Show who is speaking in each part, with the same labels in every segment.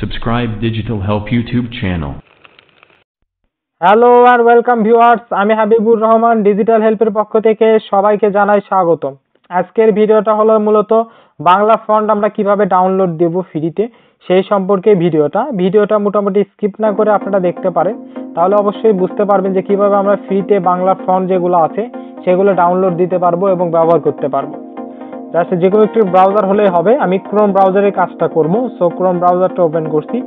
Speaker 1: Subscribe Digital Help YouTube channel.
Speaker 2: Hello আর welcome viewers আমি Habibur Rahman digital হেল্পের পক্ষ থেকে সবাইকে জানাই স্বাগতম। আজকের ভিডিওটা হলো মূলত বাংলা ফন্ট আমরা কীভাবে ডাউনলোড দেব ফ্রিতে সেই সম্পর্কে ভিডিওটা। ভিডিওটা মোটামুটি স্কিপ না করে আপনারা দেখতে পারেন। তাহলে অবশ্যই বুঝতে পারবেন যে কীভাবে আমরা ফ্রিতে বাংলা ফন্ট যেগুলো আছে, সেগুলো ডাউনলোড দিতে পারব এবং ব্যবহার করতে পারব। জাস্ট যে কোনো একটি ব্রাউজার হলেই হবে। আমি ক্রোম ব্রাউজারে কাজটা করব। সো ক্রোম ব্রাউজারটা ওপেন করছি।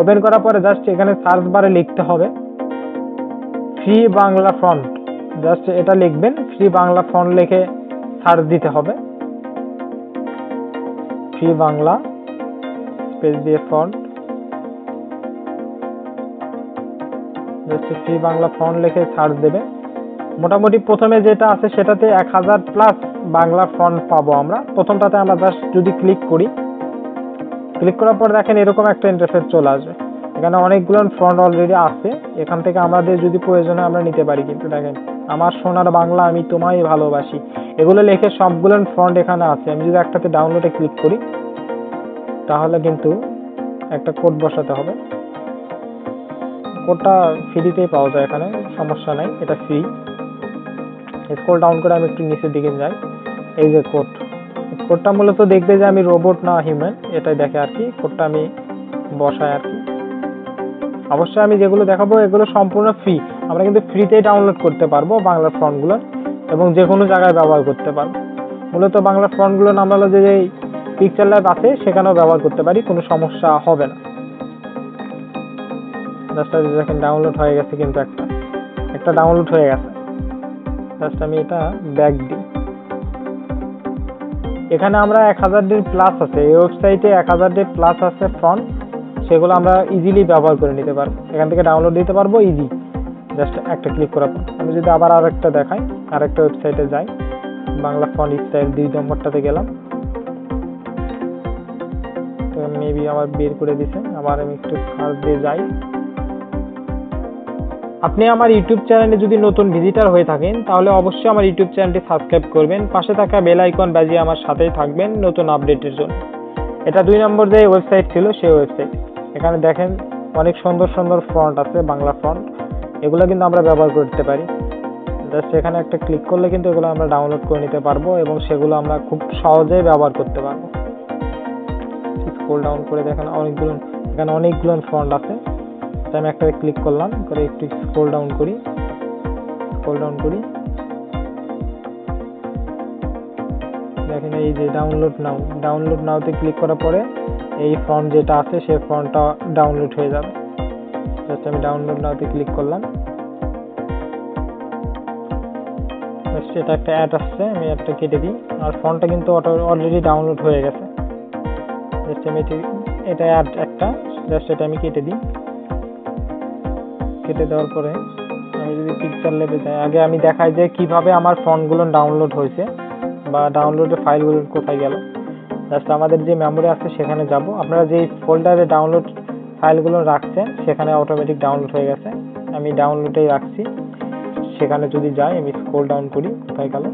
Speaker 2: ওপেন করার পরে জাস্ট এখানে সার্চ বারে লিখতে হবে। ফ্রি বাংলা ফ্রন্ট জাস্ট এটা লিখবেন। ফ্রি বাংলা ফ্রন্ট লিখে সার্চ দিতে হবে। ফ্রি বাংলা স্পেস দিয়ে font just free Bangla font লিখে সার্চ দেবে। মোটামুটি প্রথমে যেটা আছে সেটাতে এক হাজার প্লাস বাংলা ফন্ট পাবো আমরা। প্রথমটাতে আমরা জাস্ট যদি ক্লিক করি ক্লিক করার পর দেখেন এরকম একটা ইন্টারফেস চলে আসবে। এখানে অনেকগুলো ফন্ট অলরেডি আছে। এখান থেকে আমাদের যদি প্রয়োজন হয় আমরা নিতে পারি কিন্তু দেখেন, আমার সোনার বাংলা আমি তোমায় ভালোবাসি। এগুলো লিখে সবগুলো ফন্ট এখানে আছে। আমি যদি একটাতে ডাউনলোডে ক্লিক করি, তাহলে কিন্তু একটা কোড বসাতে হবে। কোডটা ফ্রিতেই পাওয়া যায় এখানে, সমস্যা নাই, এটা ফ্রি স্ক্রল ডাউন করে আমি একটু নিচের দিকে যাই। এই যে কোড কোডটা মূলত দেখবে যে আমি রোবট না হিউম্যান এটাই দেখে আর কি। কোডটা আমি বসাই আর কি। অবশ্যই আমি যেগুলো দেখাবো, এগুলো সম্পূর্ণ ফ্রি আমরা কিন্তু ফ্রিতেই ডাউনলোড করতে পারব বাংলার ফন্টগুলো এবং যে কোনো জায়গায় ব্যবহার করতে পারব। মূলত বাংলার ফন্টগুলো আমরা যে পিকচার ল্যাব আছে, সেখানেও ব্যবহার করতে পারি, কোনো সমস্যা হবে না। জাস্ট দেখেন ডাউনলোড হয়ে গেছে কিন্তু একটা। একটা ডাউনলোড হয়ে গেছে। জাস্ট আমি এটা ব্যাক দিই। এখানে আমরা এক হাজার ডের প্লাস আছে। এই ওয়েবসাইটে এক হাজার ডের প্লাস আছে ফ্রন্ট সেগুলো আমরা ইজিলি ব্যবহার করে নিতে পারব। এখান থেকে ডাউনলোড দিতে পারব ইজি জাস্ট একটা ক্লিক করার পর। আমি যদি আবার আর একটা দেখাই, আরেকটা ওয়েবসাইটে যাই। বাংলা ফন্ট স্টাইল দুই নম্বরটাতে গেলাম। তো মেবি আমার বের করে দিছে। আবার আমি একটু সার্চ দিয়ে যাই। আপনি আমার ইউটিউব চ্যানেলে যদি নতুন ভিজিটার হয়ে থাকেন, তাহলে অবশ্যই আমার ইউটিউব চ্যানেলটি সাবস্ক্রাইব করবেন। পাশে থাকা বেল আইকন বাজিয়ে আমার সাথেই থাকবেন নতুন আপডেটের জন্য। এটা দুই নম্বর যে ওয়েবসাইট ছিল, সেই ওয়েবসাইট এখানে দেখেন অনেক সুন্দর সুন্দর ফন্ট আছে, বাংলা ফন্ট এগুলো কিন্তু আমরা ব্যবহার করতে পারি। জাস্ট এখানে একটা ক্লিক করলে কিন্তু এগুলো আমরা ডাউনলোড করে নিতে পারব এবং সেগুলো আমরা খুব সহজেই ব্যবহার করতে পারব। স্ক্রল ডাউন করে দেখেন অনেকগুলো, এখানে অনেকগুলো ফন্ট আছে। আমি একটা ক্লিক করলাম, করে একটু স্ক্রল ডাউন করি। স্ক্রল ডাউন করি। দেখেন এই যে ডাউনলোড নাও ডাউনলোড নাওতে ক্লিক করার পরে এই ফন্ট যেটা আছে, সেই ফন্টটা ডাউনলোড হয়ে যাবে। জাস্ট আমি ডাউনলোড নাওতে ক্লিক করলাম। এটা একটা অ্যাড আসছে, আমি একটা কেটে দিই। আর ফন্টটা কিন্তু অলরেডি ডাউনলোড হয়ে গেছে। জাস্ট আমি এটা অ্যাড একটা জাস্ট এটা আমি কেটে দিই। কেটে দেওয়ার পরে আমি যদি পিকচার লেবে যাই, আগে আমি দেখাই যে কীভাবে আমার ফন্টগুলো ডাউনলোড হয়েছে বা ডাউনলোডের ফাইলগুলো কোথায় গেল। জাস্ট আমাদের যে মেমোরি আছে সেখানে যাব। আপনারা যেই ফোল্ডারে ডাউনলোড ফাইলগুলো রাখছেন, সেখানে অটোমেটিক ডাউনলোড হয়ে গেছে। আমি ডাউনলোডেই রাখছি। সেখানে যদি যাই, আমি স্ক্রল ডাউন করি, কোথায় গেল?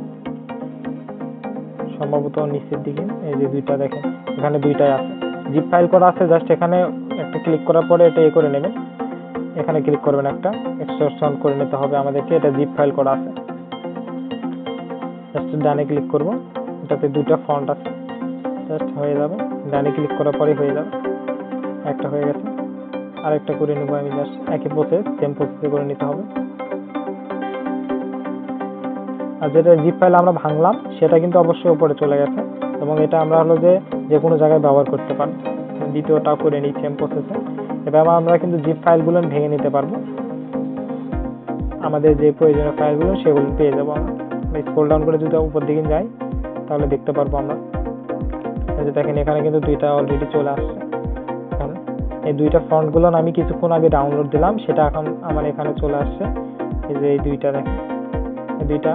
Speaker 2: সম্ভবত নিচের দিকে, এই যে দুইটা দেখেন, এখানে দুইটাই আছে। জিপ ফাইল করা আছে জাস্ট এখানে একটা ক্লিক করার পরে এটা এ করে নেবেন। এখানে ক্লিক করবেন একটা এক্সট্রাকশন করে নিতে হবে আমাদেরকে, এটা জিপ ফাইল করা আছে। জাস্ট ডানে ক্লিক করব, এটাতে দুটো ফন্ট আছে। জাস্ট হয়ে যাবে, ডানে ক্লিক করার পরেই হয়ে যাবে। একটা হয়ে গেছে। আরেকটা করে নেব আমি জাস্ট একই প্রসেস সেম প্রসেসে করে নিতে হবে। আর যেটা জিপ ফাইল আমরা ভাঙলাম, সেটা কিন্তু অবশ্যই উপরে চলে গেছে। এবং এটা আমরা হলো যে যে কোনো জায়গায় ব্যবহার করতে পারব। দ্বিতীয়টাও করে নিই সেম প্রসেসে এবার আমরা কিন্তু জিপ ফাইলগুলো ভেঙে নিতে পারব। আমাদের যে প্রয়োজনীয় ফাইলগুলো সেগুলো পেয়ে যাব আমরা। স্ক্রল ডাউন করে যদি উপর দিকে যাই, তাহলে দেখতে পারব আমরা। দেখেন, এখানে কিন্তু দুইটা অলরেডি চলে আসছে। এই দুইটা ফন্টগুলো আমি কিছুক্ষণ আগে ডাউনলোড দিলাম, সেটা এখন আমার এখানে চলে আসছে। এই যে এই দুইটা দেখেন, এই দুইটা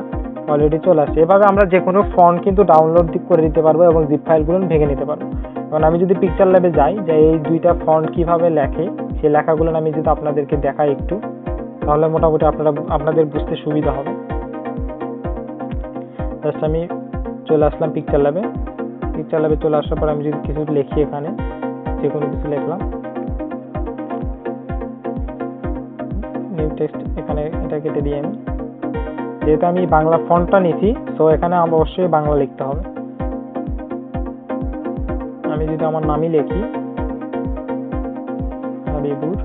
Speaker 2: অলরেডি চলে আসছে। এভাবে আমরা যে কোনো ফন্ট কিন্তু ডাউনলোড করে দিতে পারব এবং জিপ ফাইলগুলো ভেঙে নিতে পারব। কারণ আমি যদি পিকচার ল্যাবে যাই, যে এই দুইটা ফন্ট কীভাবে লেখে, সেই লেখাগুলো আমি যদি আপনাদেরকে দেখাই একটু, তাহলে মোটামুটি আপনারা আপনাদের বুঝতে সুবিধা হবে। জাস্ট আমি চলে আসলাম পিকচার ল্যাবে পিকচার ল্যাবে চলে আসার পর আমি যদি কিছু লিখি এখানে, যে কোনো কিছু লিখলাম। নিউ টেক্সট এখানে এটা কেটে দিই আমি। যেহেতু আমি বাংলা ফন্টটা নিছি সো এখানে অবশ্যই বাংলা লিখতে হবে। যদি আমার নামই লিখি। হাবিবুর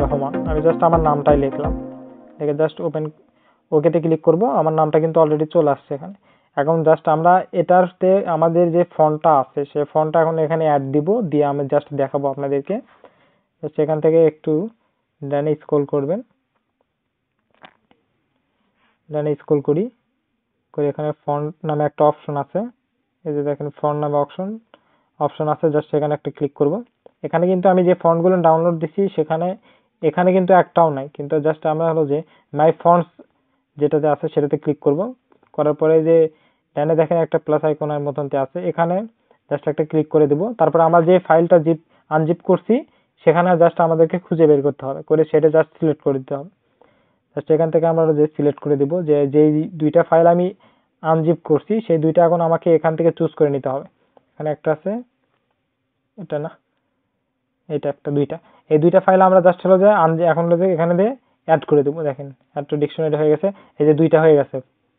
Speaker 2: রহমান। আমি জাস্ট আমার নামটাই লিখলাম। লিখে জাস্ট ওপেন ওকেতে ক্লিক করব। আমার নামটা কিন্তু অলরেডি চলে আসছে এখানে। এখন জাস্ট আমরা এটারতে আমাদের যে ফন্টটা আছে সেই ফন্টটা এখন এখানে অ্যাড দিব। দিয়ে আমি জাস্ট দেখাবো আপনাদেরকে। জাস্ট এখান থেকে একটু ডানে স্ক্রল করবেন। ডানে স্ক্রল করি। করে এখানে ফন্ট নামে একটা অপশন আছে। এই যে দেখেন ফন্ট নামে অপশন অপশন আছে জাস্ট এখানে একটা ক্লিক করব। এখানে কিন্তু আমি যে ফন্টগুলো ডাউনলোড দিছি, সেখানে, এখানে কিন্তু একটাও নাই। কিন্তু জাস্ট আমরা হলো যে মাই ফন্টস যেটাতে আছে, সেটাতে ক্লিক করব। করার পরে যে ডানে দেখেন একটা প্লাস আইকনের মতনতে আছে, এখানে জাস্ট একটা ক্লিক করে দেব। তারপর আমরা যে ফাইলটা জিপ আনজিপ করছি, সেখানে জাস্ট আমাদেরকে খুঁজে বের করতে হবে। করে সেটা জাস্ট সিলেক্ট করে দিতে হবে। জাস্ট এখান থেকে আমরা যে সিলেক্ট করে দিব যে যেই দুইটা ফাইল আমি আনজিপ করছি, সেই দুইটা এখন আমাকে এখান থেকে চুজ করে নিতে হবে। এখানে একটা আছে, এটা না, এটা একটা, দুইটা। এই দুইটা ফাইল আমরা জাস্ট হলো যে এখন হলো যে এখানে দিয়ে অ্যাড করে দেবো, দেখেন অ্যাড টু ডিকশনারি হয়ে গেছে, এই যে দুইটা হয়ে গেছে,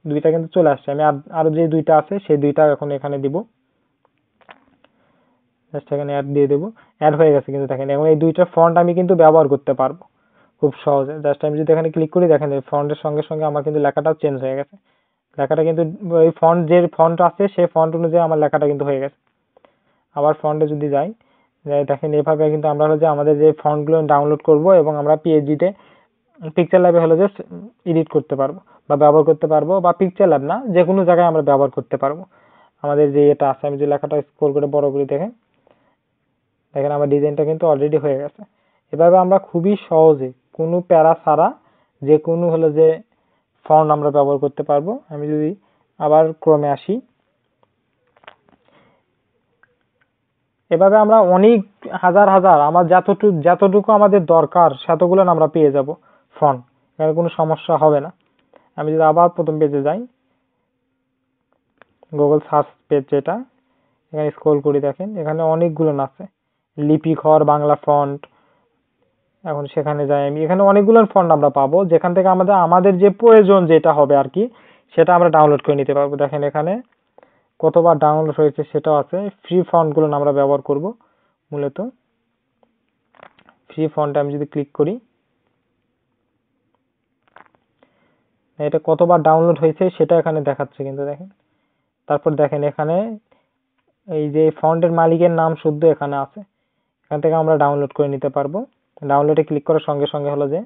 Speaker 2: দুইটা কিন্তু চলে আসছে। আমি আর- আরও যে দুইটা আছে, সেই দুইটা এখন এখানে দিব। জাস্ট এখানে অ্যাড দিয়ে দেবো। অ্যাড হয়ে গেছে কিন্তু, দেখেন এবং এই দুইটা ফন্ট আমি কিন্তু ব্যবহার করতে পারব, খুব সহজে। জাস্ট আমি যদি এখানে ক্লিক করি, দেখেন, এই ফন্টের সঙ্গে সঙ্গে আমার কিন্তু লেখাটাও চেঞ্জ হয়ে গেছে। লেখাটা কিন্তু ওই ফন্ট যে ফন্ট আছে, সেই ফন্ট অনুযায়ী আমার লেখাটা কিন্তু হয়ে গেছে। আবার ফন্টে যদি যাই দেখেন এভাবে কিন্তু আমরা হলো যে আমাদের যে ফন্টগুলো ডাউনলোড করব এবং আমরা পিএইচডিতে পিকচার ল্যাবে হলো যে এডিট করতে পারব বা ব্যবহার করতে পারব বা পিকচার ল্যাব না যে কোনো জায়গায় আমরা ব্যবহার করতে পারব। আমাদের যে এটা আছে, আমি যে লেখাটা স্ক্রল করে বড় করে দেখেন দেখেন আমার ডিজাইনটা কিন্তু অলরেডি হয়ে গেছে। এভাবে আমরা খুবই সহজে কোনো প্যারা ছাড়া যে কোনো হলো যে ফন্ট আমরা ব্যবহার করতে পারব। আমি যদি আবার ক্রমে আসি এভাবে আমরা অনেক হাজার হাজার, আমার যতটুকু যতটুকু আমাদের দরকার, সেতগুলো আমরা পেয়ে যাব ফন্ট এখানে কোনো সমস্যা হবে না। আমি যদি আবার প্রথম পেজে যাই গুগল সার্চ পেজ যেটা এখানে স্ক্রল করি দেখেন, এখানে অনেকগুলো আছে। লিপি ঘর বাংলা ফন্ট এখন সেখানে যাই আমি, এখানে অনেকগুলো ফন্ট আমরা পাবো, যেখান থেকে আমাদের আমাদের যে প্রয়োজন যেটা হবে আর কি, সেটা আমরা ডাউনলোড করে নিতে পারব। দেখেন এখানে কতবার ডাউনলোড হয়েছে সেটাও আছে। ফ্রি ফন্টগুলো আমরা ব্যবহার করব, মূলত। ফ্রি ফন্টে আমি যদি ক্লিক করি, এটা কতবার ডাউনলোড হয়েছে সেটা এখানে দেখাচ্ছে কিন্তু দেখেন। তারপর দেখেন এখানে এই যে ফন্টের মালিকের নাম শুদ্ধ এখানে আছে। এখান থেকে আমরা ডাউনলোড করে নিতে পারব। ডাউনলোডে ক্লিক করার সঙ্গে সঙ্গে হলো যে,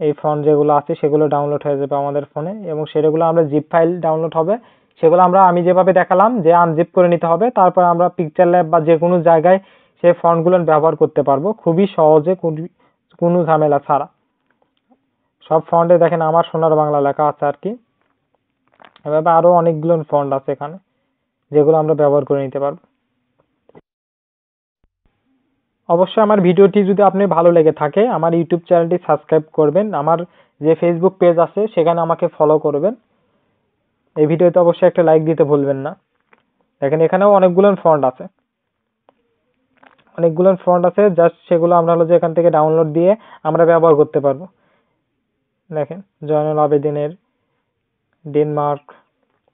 Speaker 2: এই ফন্ট যেগুলো আছে সেগুলো ডাউনলোড হয়ে যাবে আমাদের ফোনে এবং সেগুলো আমরা জিপ ফাইল ডাউনলোড হবে। সেগুলো আমরা, আমি যেভাবে দেখালাম যে আনজিপ করে নিতে হবে, তারপর আমরা পিকচার ল্যাব বা যে কোনো জায়গায় সেই ফন্টগুলো ব্যবহার করতে পারব। খুবই সহজে কোনো- ঝামেলা ছাড়া। সব ফন্টে দেখেন আমার সোনার বাংলা লেখা আছে আর কি। এভাবে আরও অনেকগুলো ফন্ট আছে এখানে, যেগুলো আমরা ব্যবহার করে নিতে পারব। অবশ্যই আমার ভিডিওটি যদি আপনি ভালো লেগে থাকে, আমার ইউটিউব চ্যানেলটি সাবস্ক্রাইব করবেন, আমার যে ফেসবুক পেজ আছে, সেখানে আমাকে ফলো করবেন। এই ভিডিওতে অবশ্যই একটা লাইক দিতে ভুলবেন না। দেখেন, এখানেও অনেকগুলো ফন্ট আছে। অনেকগুলো ফন্ট আছে জাস্ট সেগুলো আমরা হলো যে এখান থেকে ডাউনলোড দিয়ে আমরা ব্যবহার করতে পারব। দেখেন, জয়নুল আবেদিনের ডেনমার্ক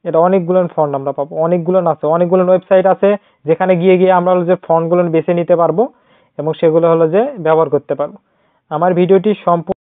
Speaker 2: এটা অনেকগুলো ফন্ট আমরা পাবো। অনেকগুলো আছে অনেকগুলো ওয়েবসাইট আছে, যেখানে গিয়ে গিয়ে আমরা হলো যে ফন্টগুলো বেছে নিতে পারব এবং সেগুলো হলো যে ব্যবহার করতে পারব। আমার ভিডিওটি সম্পূর্ণ